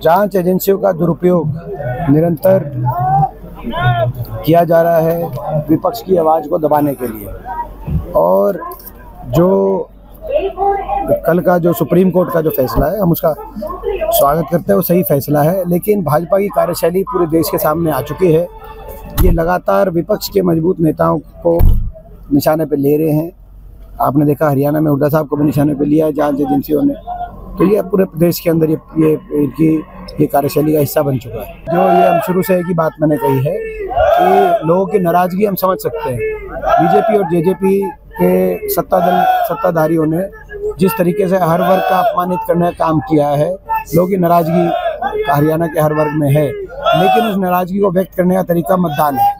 जाँच एजेंसियों का दुरुपयोग निरंतर किया जा रहा है विपक्ष की आवाज़ को दबाने के लिए। और जो कल का जो सुप्रीम कोर्ट का जो फैसला है, हम उसका स्वागत करते हैं, वो सही फैसला है, लेकिन भाजपा की कार्यशैली पूरे देश के सामने आ चुकी है। ये लगातार विपक्ष के मज़बूत नेताओं को निशाने पर ले रहे हैं। आपने देखा हरियाणा में हुड्डा साहब को भी निशाने पर लिया है, जाँच एजेंसियों ने। तो ये पूरे प्रदेश के अंदर ये ये, इनकी, ये कार्यशैली का हिस्सा बन चुका है। जो ये हम शुरू से की बात मैंने कही है कि लोगों की नाराज़गी हम समझ सकते हैं। बीजेपी और जेजेपी के सत्ता दल सत्ताधारियों ने जिस तरीके से हर वर्ग का अपमानित करने का काम किया है, लोगों की नाराज़गी हरियाणा के हर वर्ग में है, लेकिन उस नाराज़गी को व्यक्त करने का तरीका मतदान है।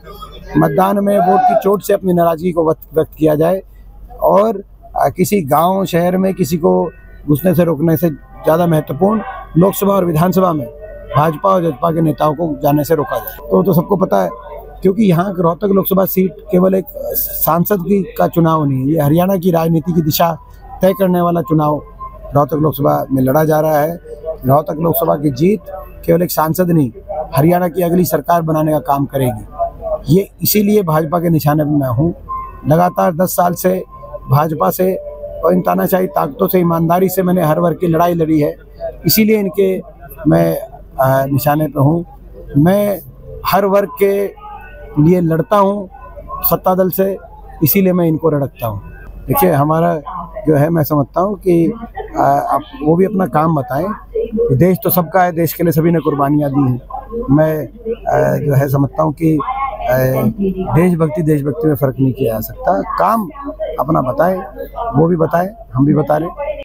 मतदान में वोट की चोट से अपनी नाराज़गी को व्यक्त किया जाए और किसी गाँव, शहर में किसी को घुसने से रोकने से ज़्यादा महत्वपूर्ण लोकसभा और विधानसभा में भाजपा और जजपा के नेताओं को जाने से रोका जाए। तो तो सबको पता है, क्योंकि यहाँ रोहतक लोकसभा सीट केवल एक सांसद की का चुनाव नहीं है, ये हरियाणा की राजनीति की दिशा तय करने वाला चुनाव रोहतक लोकसभा में लड़ा जा रहा है। रोहतक लोकसभा की जीत केवल एक सांसद नहीं, हरियाणा की अगली सरकार बनाने का काम करेगी। ये इसीलिए भाजपा के निशाने पर मैं हूँ। लगातार दस साल से भाजपा से और इन तानाशाही ताकतों से, ईमानदारी से मैंने हर वर्ग की लड़ाई लड़ी है। इसीलिए इनके मैं निशाने पर हूँ। मैं हर वर्ग के लिए लड़ता हूँ, सत्ता दल से, इसीलिए मैं इनको रड़कता हूँ। देखिए, हमारा जो है, मैं समझता हूँ कि आप वो भी अपना काम बताएँ देश तो सबका है, देश के लिए सभी ने कुर्बानियाँ दी हैं। मैं जो है, समझता हूँ कि देशभक्ति देशभक्ति में फ़र्क नहीं किया जा सकता। काम अपना बताए वो भी बताए हम भी बता रहे